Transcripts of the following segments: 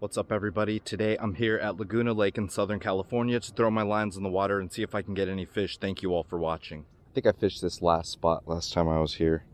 What's up everybody? Today I'm here at Laguna Lake in Southern California to throw my lines in the water and see if I can get any fish. Thank you all for watching. I think I fished this last spot last time I was here.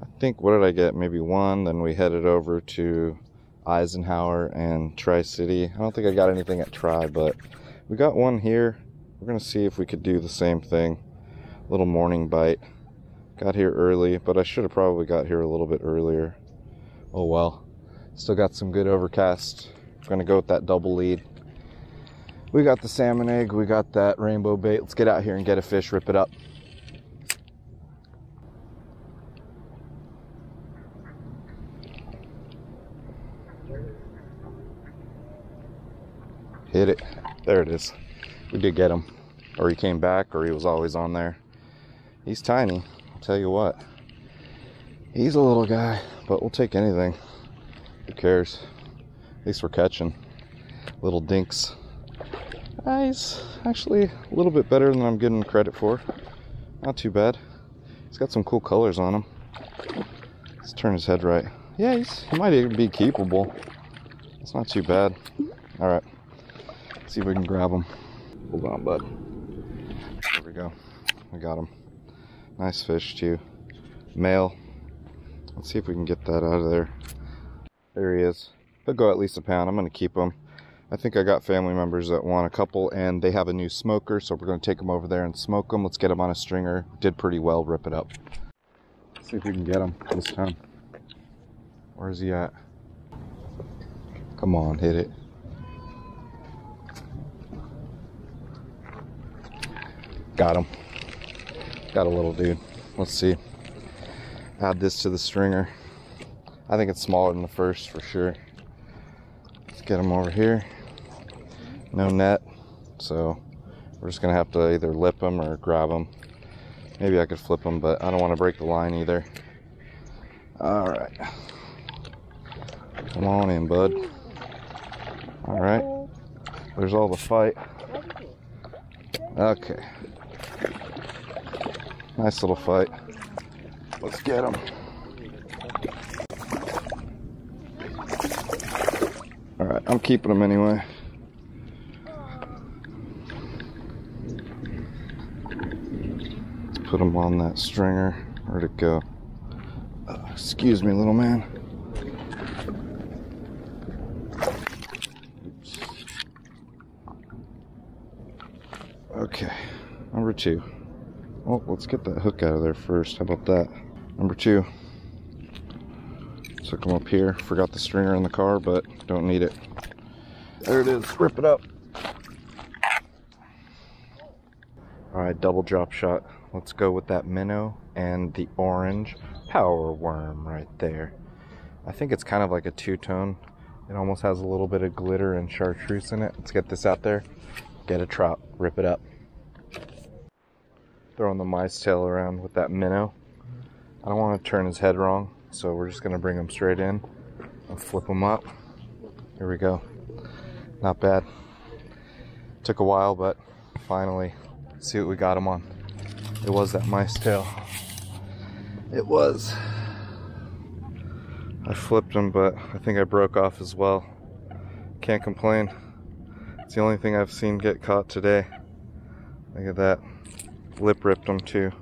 I think, what did I get? Maybe one, then we headed over to Eisenhower and Tri-City. I don't think I got anything at Tri, but we got one here. We're gonna see if we could do the same thing. Little morning bite. Got here early, but I should have probably got here a little bit earlier. Oh well. Still got some good overcast. Gonna go with that double lead. We got the salmon egg, we got that rainbow bait. Let's get out here and get a fish, rip it up. Hit it. There it is. We did get him. Or he came back, or he was always on there. He's tiny, I'll tell you what. He's a little guy, but we'll take anything. Who cares? At least we're catching little dinks. Uh, he's actually a little bit better than I'm getting credit for. Not too bad. He's got some cool colors on him. Let's turn his head right. Yeah, he's, he might even be keepable. It's not too bad. All right, Let's see if we can grab him. Hold on, bud. There we go. I got him. Nice fish too. Male. Let's see if we can get that out of there. There he is. He'll go at least a pound. I'm going to keep him. I think I got family members that want a couple and they have a new smoker, so we're going to take them over there and smoke them. Let's get them on a stringer. Did pretty well. Rip it up. Let's see if we can get him this time. Where's he at? Come on, hit it. Got him. Got a little dude. Let's see. Add this to the stringer. I think it's smaller than the first for sure. Let's get them over here. No net, so we're just gonna have to either lip them or grab them. Maybe I could flip them, but I don't want to break the line either. All right. Come on in, bud. All right. There's all the fight. Okay. Nice little fight. Let's get him. I'm keeping them anyway. Let's put them on that stringer. Where'd it go? Uh, excuse me, little man. Oops. Okay, number two. Oh, let's get that hook out of there first. How about that? Number two. Took them up here. Forgot the stringer in the car, but don't need it. There it is. Rip it up. All right, double drop shot. Let's go with that minnow and the orange power worm right there. I think it's kind of like a two-tone. It almost has a little bit of glitter and chartreuse in it. Let's get this out there. Get a trout. Rip it up. Throwing the mice tail around with that minnow. I don't want to turn his head wrong, so we're just going to bring them straight in and flip them up. Here we go. Not bad. Took a while, but finally, see what we got them on. It was that mice tail. It was. I flipped him, but I think I broke off as well. Can't complain. It's the only thing I've seen get caught today. Look at that. Lip ripped him too.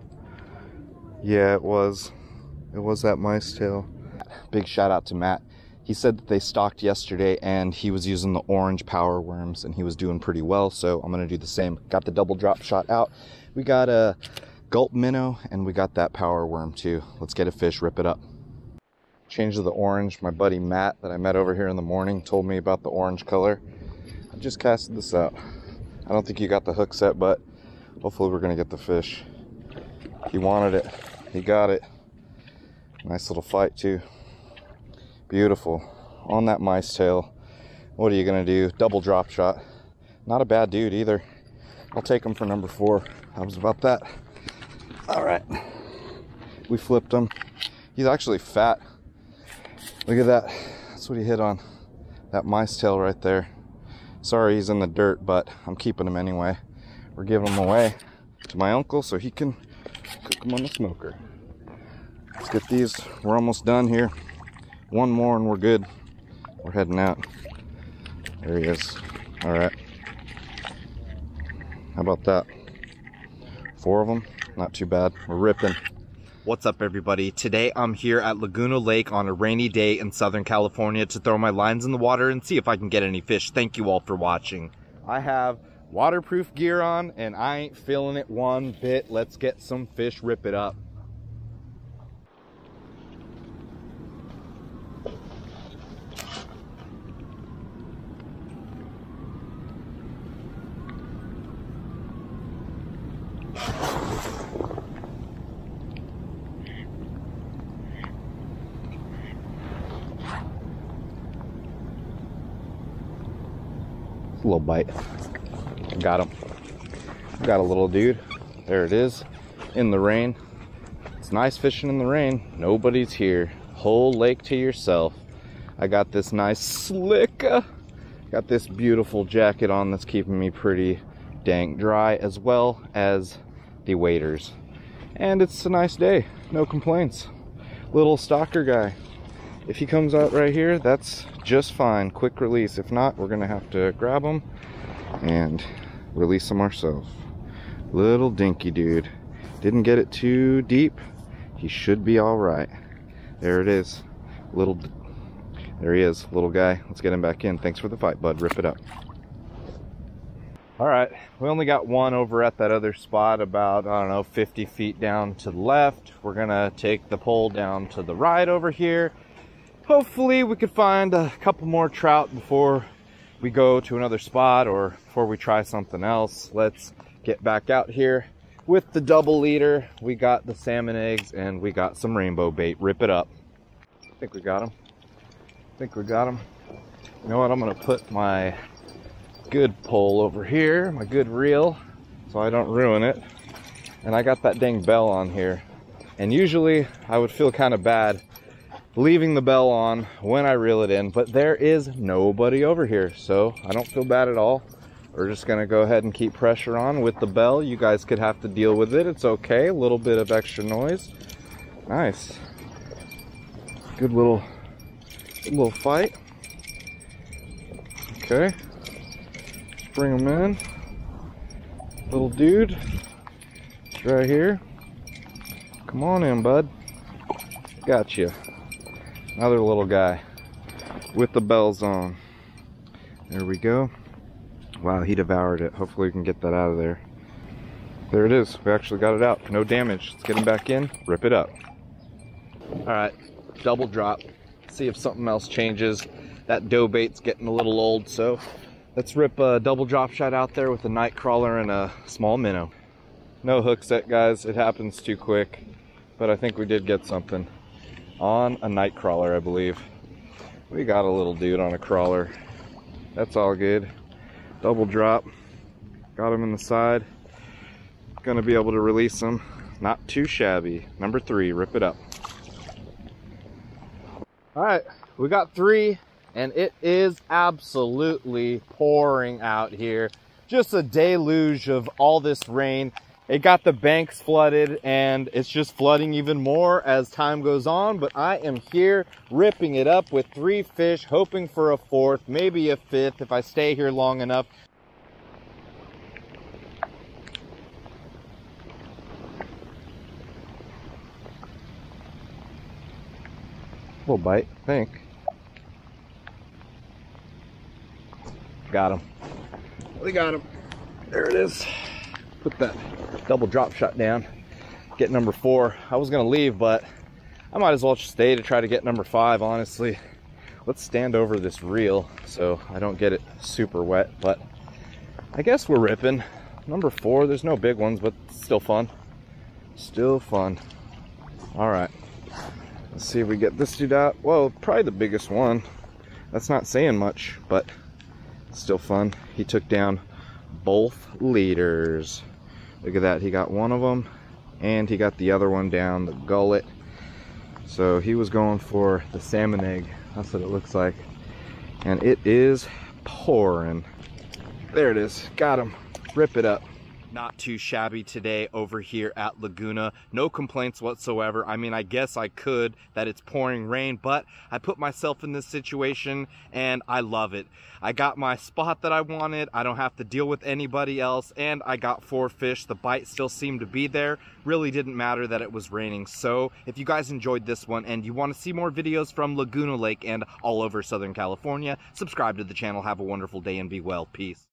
Yeah, it was. It was that mice tail. Big shout out to Matt. He said that they stocked yesterday and he was using the orange power worms and he was doing pretty well. So I'm going to do the same. Got the double drop shot out. We got a gulp minnow and we got that power worm too. Let's get a fish, rip it up. Change to the orange. My buddy Matt that I met over here in the morning told me about the orange color. I just casted this out. I don't think he got the hook set, but hopefully we're going to get the fish. He wanted it. He got it. Nice little fight too. Beautiful. On that mice tail. What are you gonna do? Double drop shot. Not a bad dude either. I'll take him for number four. I was about that. All right. We flipped him. He's actually fat. Look at that. That's what he hit on. That mice tail right there. Sorry he's in the dirt, but I'm keeping him anyway. We're giving him away to my uncle so he can cook him on the smoker. Let's get these. We're almost done here. One more and we're good. We're heading out. There he is. All right. How about that? Four of them. Not too bad. We're ripping. What's up everybody? Today I'm here at Laguna Lake on a rainy day in Southern California to throw my lines in the water and see if I can get any fish. Thank you all for watching. I have waterproof gear on and I ain't feeling it one bit. Let's get some fish, rip it up. a little bite. Got him. Got a little dude. There it is. In the rain. It's nice fishing in the rain. Nobody's here. Whole lake to yourself. I got this nice slick. Uh, got this beautiful jacket on that's keeping me pretty dang dry as well as the waders. And it's a nice day. No complaints. Little stocker guy. If he comes out right here, that's just fine. Quick release. If not, we're gonna have to grab him and release him ourselves. Little dinky dude. Didn't get it too deep. He should be all right. There it is. Little, there he is, little guy. Let's get him back in. Thanks for the fight, bud. Rip it up. All right, we only got one over at that other spot about, I don't know, 50 feet down to the left. We're gonna take the pole down to the right over here hopefully we could find a couple more trout before we go to another spot or before we try something else. Let's get back out here with the double leader. We got the salmon eggs and we got some rainbow bait. Rip it up. I think we got them. I think we got them. You know what? I'm going to put my good pole over here, my good reel, so I don't ruin it. And I got that dang bell on here. And usually I would feel kind of bad leaving the bell on when I reel it in, but there is nobody over here, so I don't feel bad at all. We're just gonna go ahead and keep pressure on with the bell. You guys could have to deal with it. It's okay, a little bit of extra noise. Nice. Good little, good little fight. Okay. Bring him in. Little dude. It's right here. Come on in, bud. Gotcha. Another little guy with the bells on. There we go. Wow, he devoured it. Hopefully we can get that out of there. There it is. We actually got it out. No damage. Let's get him back in. Rip it up. All right, double drop. See if something else changes. That dough bait's getting a little old, so let's rip a double drop shot out there with a night crawler and a small minnow. No hook set, guys. It happens too quick, but I think we did get something on a night crawler, I believe. We got a little dude on a crawler. That's all good. Double drop. Got him in the side. Gonna be able to release him. Not too shabby. Number three, rip it up. All right, we got three and it is absolutely pouring out here. Just a deluge of all this rain. It got the banks flooded and it's just flooding even more as time goes on. But I am here ripping it up with three fish, hoping for a fourth, maybe a fifth if I stay here long enough. Little bite, I think. Got him. We got him. There it is. Put that double drop shot down, get number four. I was gonna leave, but I might as well stay to try to get number five, honestly. Let's stand over this reel so I don't get it super wet, but I guess we're ripping. Number four, there's no big ones, but still fun. Still fun. All right, let's see if we get this dude out. Well, probably the biggest one. That's not saying much, but still fun. He took down both leaders. Look at that, he got one of them and he got the other one down, the gullet. So he was going for the salmon egg. That's what it looks like. And it is pouring. There it is, got him. Rip it up. Not too shabby today over here at Laguna. No complaints whatsoever. I mean, I guess I could that it's pouring rain, but I put myself in this situation and I love it. I got my spot that I wanted. I don't have to deal with anybody else and I got four fish. The bite still seemed to be there. Really didn't matter that it was raining. So if you guys enjoyed this one and you want to see more videos from Laguna Lake and all over Southern California, subscribe to the channel. Have a wonderful day and be well. Peace.